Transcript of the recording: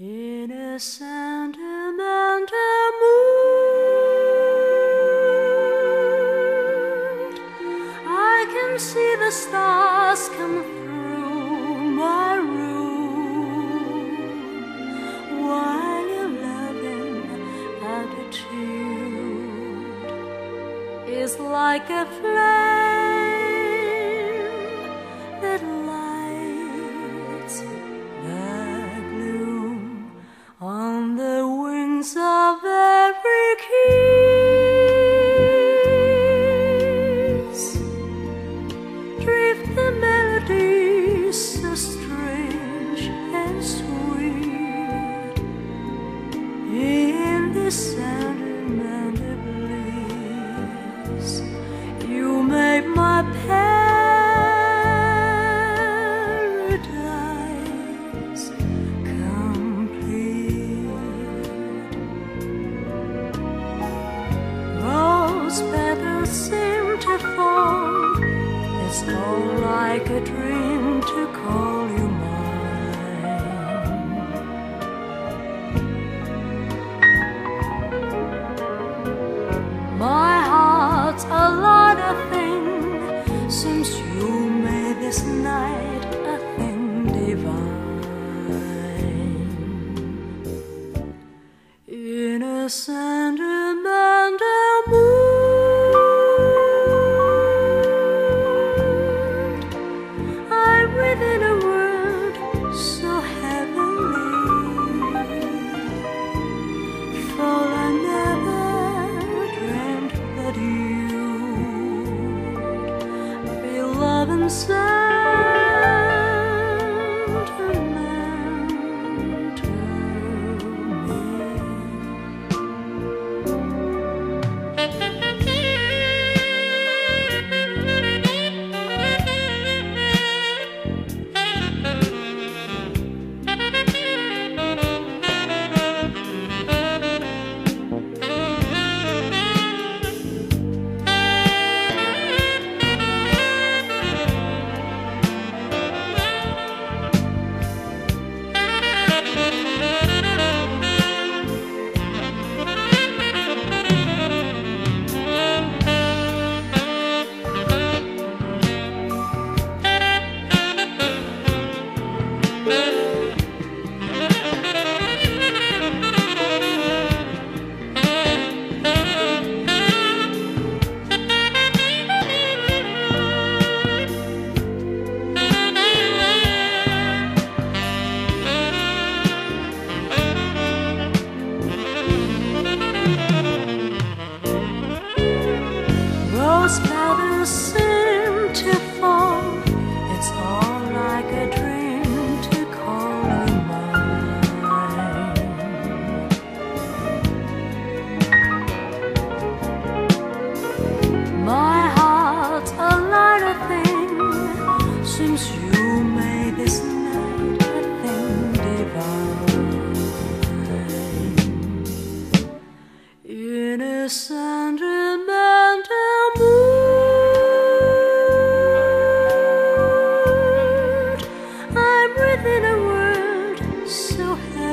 In a sentimental mood, I can see the stars come through my room. While your loving attitude is like a flame like a dream to call you mine. My heart's a lot of thing since you made this night a thing divine. In a sentimental loving sentimental